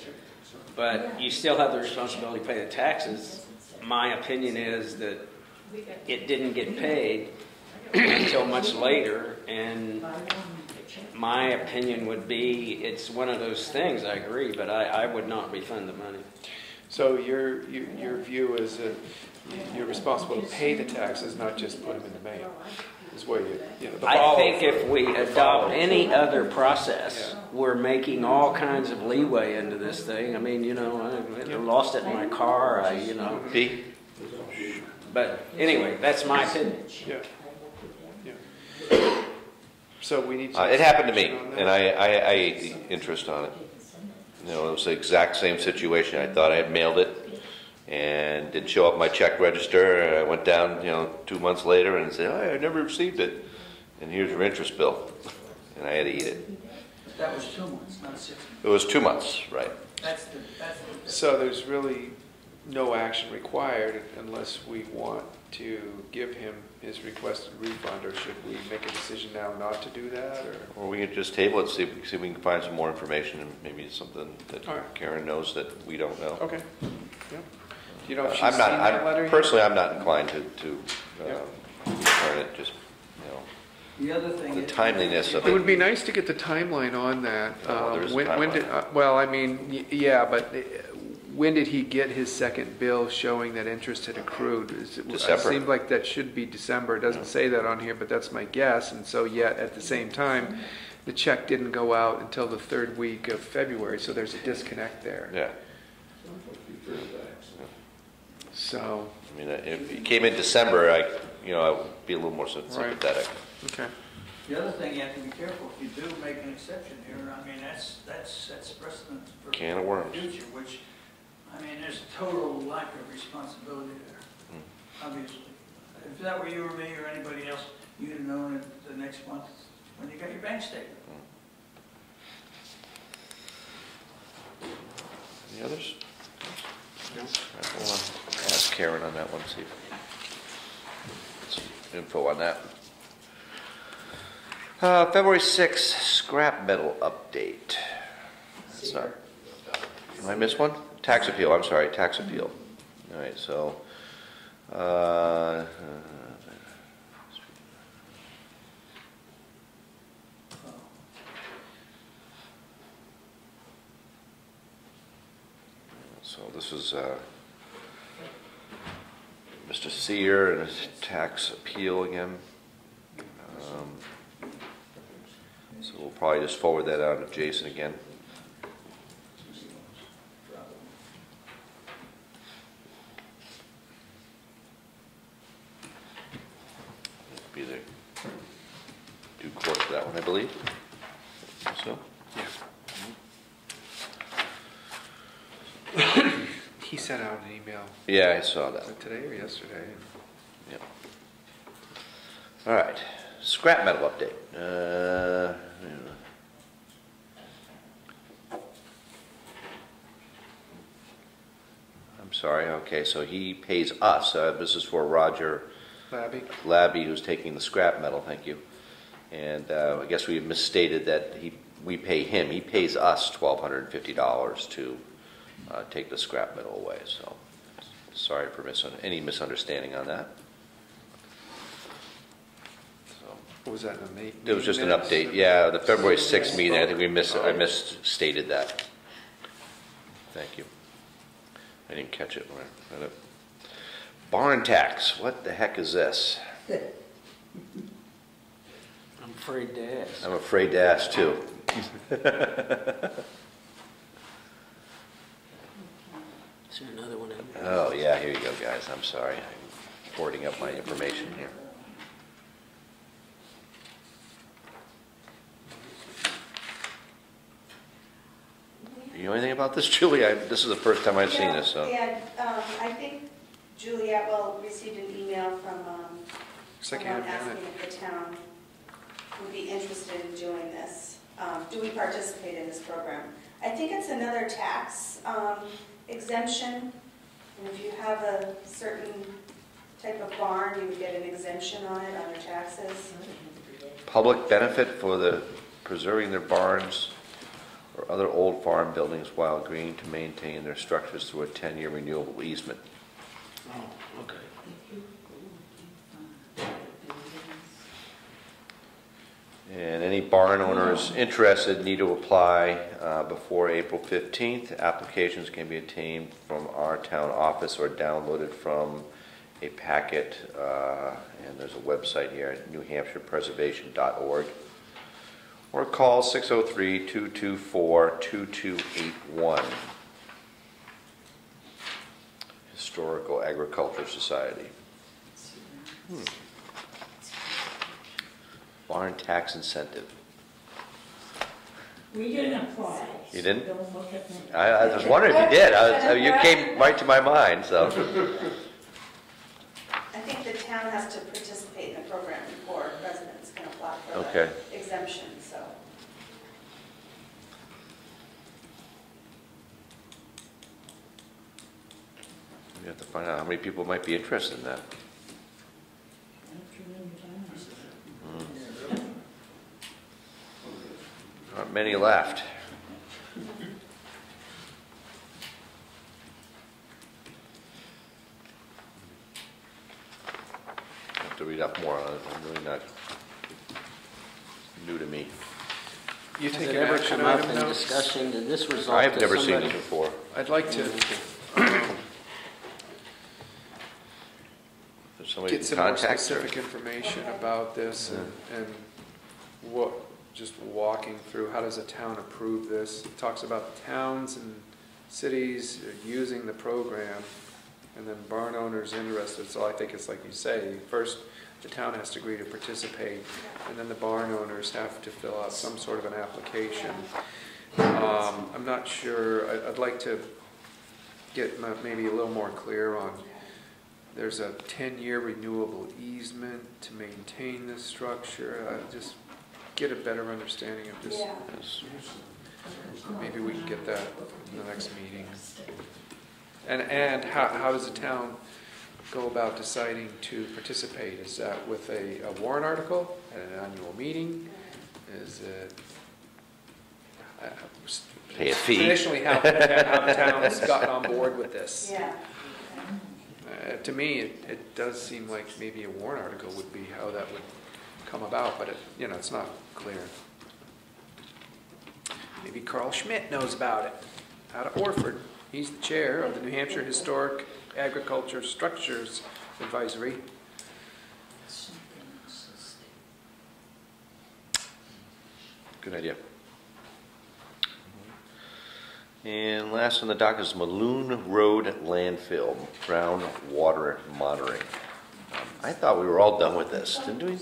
But you still have the responsibility to pay the taxes. My opinion is that it didn't get paid until much later, and my opinion would be, it's one of those things, I agree, but I, I would not refund the money. So your, your, your view is that you're responsible to pay the taxes, not just put them in the mail, is where you, you know, the I follow. think if we the adopt follow- any other process, Yeah. we're making all kinds of leeway into this thing. I mean, you know, I I lost it in my car, I, you know, B? but anyway, that's my opinion. Yeah, yeah. So we need. Uh, some it happened to me, action on that? and I, I, I ate the interest on it. You know, it was the exact same situation. I thought I had mailed it, and didn't show up my check register. And I went down, you know, two months later and said, oh, I never received it. And here's your interest bill. (laughs) And I had to eat it. That was two months, not six. months. It was two months, right? That's the, that's the. So there's really no action required unless we want to give him his requested refund, or should we make a decision now not to do that, or? Or we could just table it, see if, see if we can find some more information, and maybe something that All right. Karen knows that we don't know. Okay, yeah. Do you know if she's I'm seen not, that letter I'm, yet? personally, I'm not inclined to, to, Yeah. uh, return it, just, you know. The other thing. The is- timeliness of It would be nice to get the timeline on that. Oh, there Um, is a when- when timeline. did- uh, Well, I mean, y- yeah, but uh, when did he get his second bill showing that interest had accrued? Is It December. It seemed like that should be December. It doesn't say that on here, but that's my guess. And so yet, at the same time, the check didn't go out until the third week of February, so there's a disconnect there. Yeah. So, I mean, if it came in December, I, you know, I would be a little more sympathetic. okay. The other thing, you have to be careful, if you do make an exception here, I mean, that's, that's, sets precedent for Can of worms. the future, which, I mean, there's a total lack of responsibility there, Hmm. obviously. If that were you or me or anybody else, you'd have known it the next month when you got your bank statement. Any others? Ask Karen on that one, see if, info on that. Uh, February 6th, scrap metal update. Sorry. Did I miss one? Tax appeal, I'm sorry, tax appeal. All right, so, uh, so this is, uh, Mr. Seer and his tax appeal again. Um, So we'll probably just forward that out to Jason again. Be the due course for that one, I believe. So, He sent out an email, yeah, I saw was that. it today or yesterday? Yep. All right, scrap metal update. Uh, I'm sorry, okay, so he pays us, uh, this is for Roger Labby? Labby, who's taking the scrap metal, thank you. And uh, I guess we misstated that he, we pay him, he pays us $1,250 to uh, take the scrap metal away, so sorry for mis- any misunderstanding on that. So, What was that, in the It was just an minutes? update, yeah, the February 6th meeting, I think we miss, I misstated that. Thank you. I didn't catch it when I read it. Barn tax, what the heck is this? I'm afraid to ask. I'm afraid to ask too. (laughs) Is there another one in there? Oh, yeah, here you go, guys, I'm sorry, I'm hoarding up my information here. You know anything about this, (laughs) Julie? I, this is the first time I've seen this, so. Yeah, um, I think Julie Atwell received an email from um, someone Secondhand asking if the town would be interested in doing this. Um, Do we participate in this program? I think it's another tax um, exemption, and if you have a certain type of barn, you would get an exemption on it, on your taxes. Public benefit for the preserving their barns or other old farm buildings while agreeing to maintain their structures through a 10-year renewable easement. Oh, okay. And any barn owners interested need to apply uh, before April 15th. Applications can be obtained from our town office or downloaded from a packet, uh, and there's a website here, newhampshirepreservation.org. Or call 603-224-2281. Historical Agriculture Society. Hmm. Barn tax incentive. We didn't apply. You didn't? Don't look at me. I, I was wondering if you did. I was, uh, you came right to my mind, so. I think the town has to participate in the program before residents can apply for Okay. the exemption, so. We have to find out how many people might be interested in that. Not many left. Have to read up more on it. I'm really not new to me. You Has take it ever action come up item in now? discussion, did this result I've to never seen somebody- it before. I'd like to There's somebody get to some more contact or? specific information about this and, and what, just walking through, how does a town approve this? It talks about towns and cities using the program. and then barn owner's interested, so I think it's like you say, first, the town has to agree to participate, and then the barn owners have to fill out some sort of an application. Um, I'm not sure, I- I'd like to get ma- maybe a little more clear on, there's a 10-year renewable easement to maintain this structure, I just get a better understanding of this. Yeah. Maybe we can get that in the next meeting. And, and how, how does the town go about deciding to participate? Is that with a a warrant article at an annual meeting? Is it? I- I- Pay a fee. Traditionally, how, how the town's gotten on board with this. Yeah. Uh, To me, it, it does seem like maybe a warrant article would be how that would come about, but it, you know, it's not clear. Maybe Carl Schmidt knows about it, out of Orford. He's the chair of the New Hampshire Historic Agriculture Structures Advisory. Good idea. And last on the dock is Maloon Road landfill, brown water monitoring. Um, I thought we were all done with this, didn't we?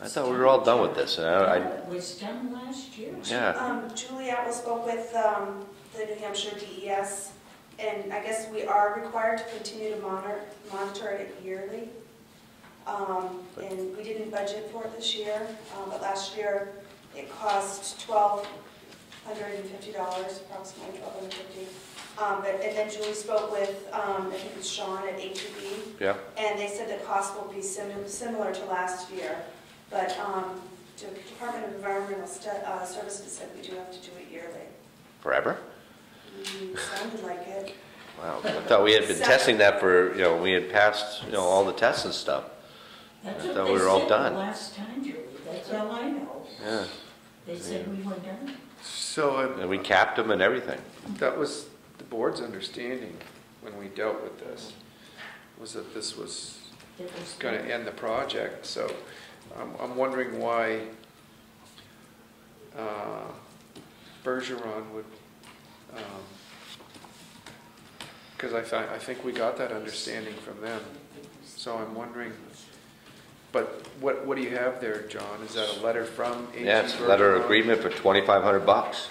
I thought we were all done with this, and I, It was done last year. Yeah, Um, Julie Atwell spoke with, um, the New Hampshire DES, and I guess we are required to continue to monitor, monitor it yearly. Um, and we didn't budget for it this year, um, but last year it cost twelve hundred and fifty dollars, approximately twelve hundred and fifty. Um, but, and then Julie spoke with, um, I think it's Sean at HEB, yeah. and they said the cost will be sim- similar to last year. But um, the Department of Environmental Stu- uh, Services said we do have to do it yearly. Forever? Mm, Sounded like it. Wow, I thought we had been (laughs) testing that for, you know, we had passed, you know, all the tests and stuff. That's I what thought they we were all said done. the last time, Julie, that's all I know. Yeah, They said we were done. So uh, and we capped them and everything. that was the board's understanding when we dealt with this, was that this was It was going to end the project, so I'm, I'm wondering why uh, Bergeron would, because I thought, I think we got that understanding from them, so I'm wondering, but what, what do you have there, John? Is that a letter from A.G. Yeah, it's a letter of Bergeron? agreement for twenty-five hundred bucks.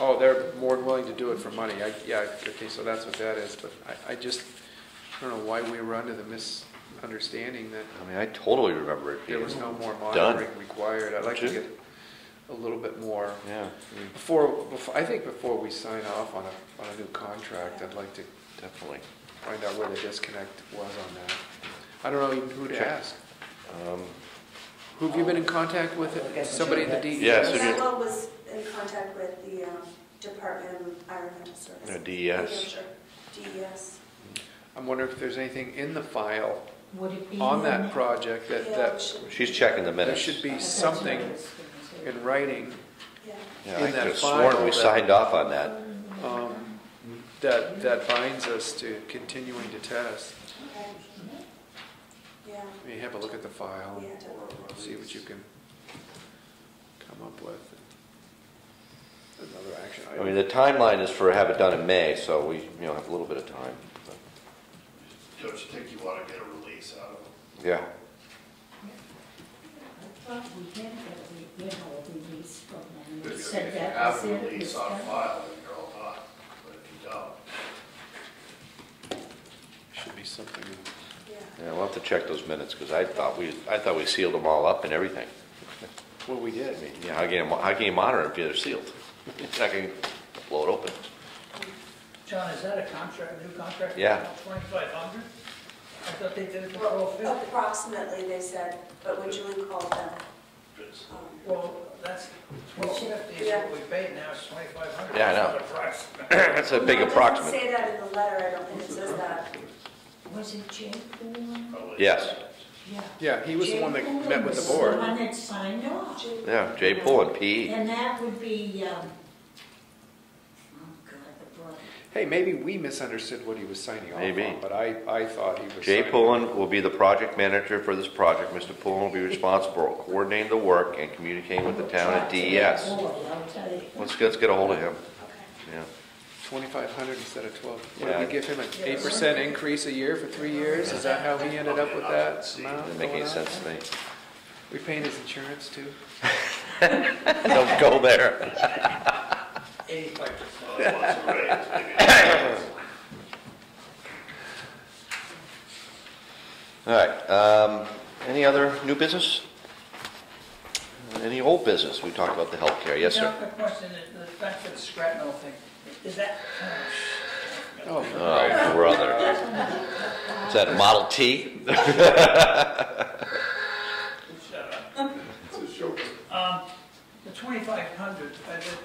Oh, they're more than willing to do it for money, I, yeah, okay, so that's what that is, but I, I just, I don't know why we were under the misunderstanding that I mean, I totally remember it there being was no more done. monitoring required. I'd like to Sure. get a little bit more, Yeah, before, before- I think before we sign off on a, on a new contract, I'd like to definitely. find out where the disconnect was on that. I don't know even who to Check. ask. Um, Who have you been in contact with? Somebody at the E DES? Yes, if you- Atwell was in contact with the um, Department of Environmental Services. Uh, DES. New Hampshire DES. I'm wondering if there's anything in the file Would it be? on that project that, that She's checking the there minutes. should be That's what I something was gonna say. in writing Yeah. Yeah, in I that could have sworn file we that- signed off on that. um, that, that binds us to continuing to test. Okay. Yeah. Maybe have a look at the file. We had see what you can come up with. Another action I mean, item. the timeline is for have it done in May, so we, you know, have a little bit of time. but- Don't you think you want to get a release out of it? Yeah, I thought we did get, a, you know, a release from them. They If you said if you that have was a it, it release was on done. file, then you're all done. But if you don't, Should be something, Yeah. yeah, we'll have to check those minutes, because I thought we, I thought we sealed them all up and everything. well, we did. I mean, yeah, how can you, how can you monitor if they're sealed? (laughs) I can blow it open. John, is that a contract, new contract? Yeah. Twenty-five hundred? I thought they did it for Well, twelve fifty. approximately, they said, but when Julie called them, um, Well, that's, twelve fifty is what we paid, now it's twenty-five hundred. Yeah, I know. That's (laughs) a big Well, It approximate. doesn't say that in the letter, I don't think it says that. Was it Jay Coolin? Yes, Yeah. Yeah, he was the Jay one that Coolin met with was the board. The one that signed off. yeah, Jay Pool and PE. And that would be, um, oh God, the brother. Hey, maybe we misunderstood what he was signing off Maybe. on, but I, I thought he was. Jay signing- Pullen will be the project manager for this project. Mr. Pullen will be responsible for coordinating the work and communicating with the town at Talk to that DES. boy, I'll tell you. Let's, let's get a hold of him, yeah. twenty-five hundred instead of twelve. What Yeah. did we give him, an eight percent increase a year for three years? Is that how he ended up with that amount? Doesn't make any going sense to me. We paying his insurance too? (laughs) Don't go there. (laughs) Eighty-five (laughs) percent. Well, that's what's. Maybe- (laughs) All right, um, any other new business? Any old business? We talked about the healthcare, yes, sir. the question, is the fact that the scrap metal thing, is that, Oh, Oh, brother. Is that a Model T? shut up. It's a show. Um, the twenty-five hundred, I did,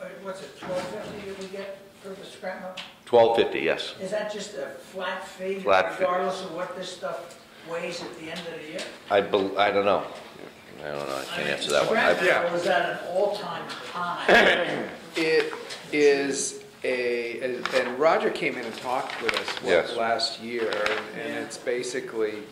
Uh, what's it, twelve fifty we get for the scrap metal? Twelve fifty, yes. Is that just a flat fee? Flat fee. Regardless of what this stuff weighs at the end of the year? I bel, I don't know. I don't know, I can't mean, answer that one. Scrap I- metal is at an all-time high. (coughs) It is a, and and Roger came in and talked with us, Yes. last year, and- and Yeah. it's basically,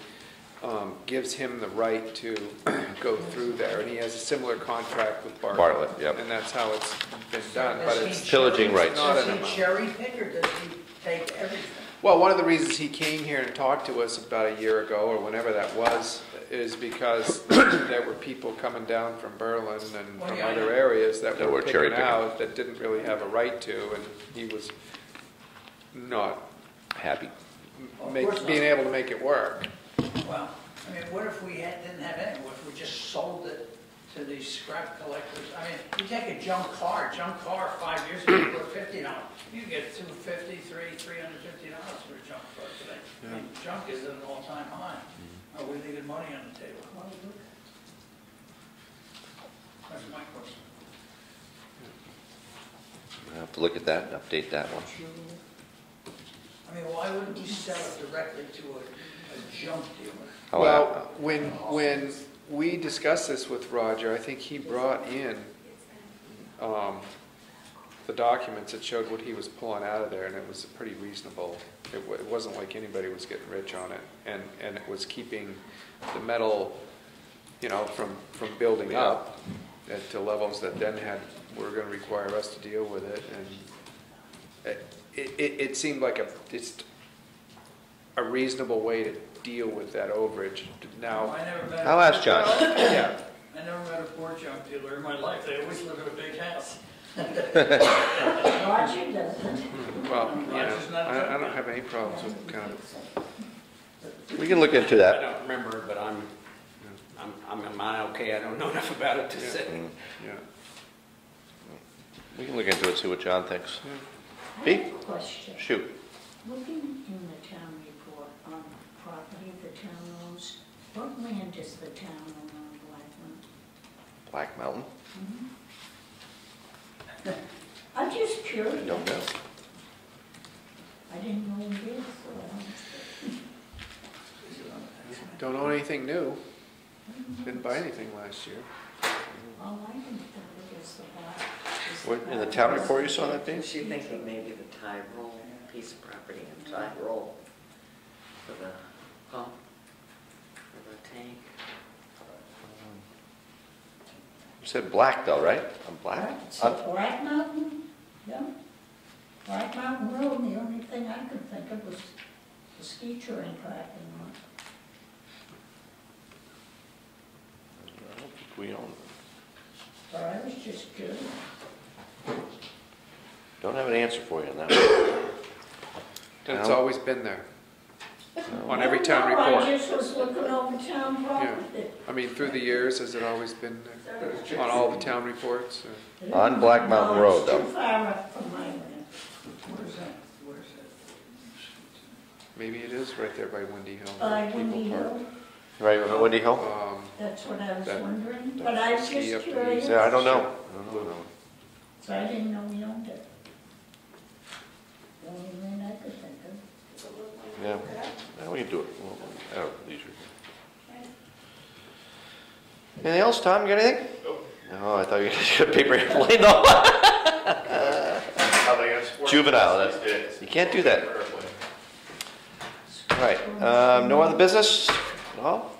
um, gives him the right to (clears throat) go through there, and he has a similar contract with Bartlett. Bartlett, yep. And that's how it's been done, but Does he it's, Pillaging cherry- rights. Not Does an he amount. cherry pick or does he take everything? well, one of the reasons he came here and talked to us about a year ago, or whenever that was, is because (clears throat) there were people coming down from Berlin and Well, from yeah, I other know. areas that That were were cherry picking picking. out that didn't really have a right to, and he was not Happy. Of make, course not. being able to make it work. Well, I mean, what if we had, didn't have any, what if we just sold it to these scrap collectors? I mean, you take a junk car, junk car five years ago for fifty dollars, you can get two fifty, three, three hundred fifty dollars for a junk car today. I mean, junk is at an all-time high. Are we leaving money on the table? That's my question. We'll have to look at that and update that one. I mean, why wouldn't we sell it directly to a, a junk dealer? Oh, Well, when, when we discussed this with Roger, I think he brought in, um, the documents that showed what he was pulling out of there, and it was pretty reasonable. It wa- it wasn't like anybody was getting rich on it, and, and it was keeping the metal, you know, from, from building up at- to levels that then had, were gonna require us to deal with it, and it, it, it seemed like a, it's a reasonable way to deal with that overage. Now, I never met. a- I'll ask John. yeah, I never met a poor junk dealer in my life, they always live in a big house. Roger doesn't. well, you know, I, I don't have any problems with kind of, We can look into that. I that. don't remember, but I'm, I'm, I'm, am I okay? I don't know (laughs) enough about it to Yeah. say. Yeah. We can look into it, see what John thinks. Pete? Question. Shoot. Looking in the town report on property the town owns, what land does the town own on Blackman? Black Mountain? Mm-hmm. I'm just curious. I don't know. I didn't know it is, so I don't- Don't own anything new. Didn't buy anything last year. all I can think of is the black. is What, in the black town one. report you saw that, Dean? Was she thinking maybe the Tyrol piece of property in Tyrol for the pump, for? You said black though, right? I'm black? Right, So Black Mountain, yeah. Black Mountain Road, the only thing I could think of was the ski touring parking lot. I don't think we own, But I was just curious. don't have an answer for you on that one. It's always been there, on every town No, I report. just was looking over town property. I mean, through the years, has it always been there? On all the town reports? or- On Black Mountain Road, No, though. too far up from my land. Where's that, where's that? Maybe it is right there by Windy Hill. By People Windy Park. Hill, Right, on Windy Hill? Um, that's what I was That- wondering, but I was ski just up the curious. Yeah, I don't know. I don't know. So I didn't know we owned it. The only land I could think of. Yeah, yeah, we can do it. We'll- we'll- oh, these are- Anything else, Tom, you got anything? Nope. No, I thought you had (laughs) a paper airplane though. How they Juvenile, this that- You can't do that. Airplane. All right, um, no other business? No? All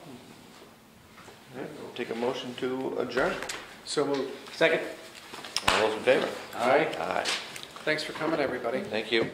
right, we'll Take a motion to adjourn. So moved. Second? All those in favor? Aye. Aye. Thanks for coming, everybody. Thank you.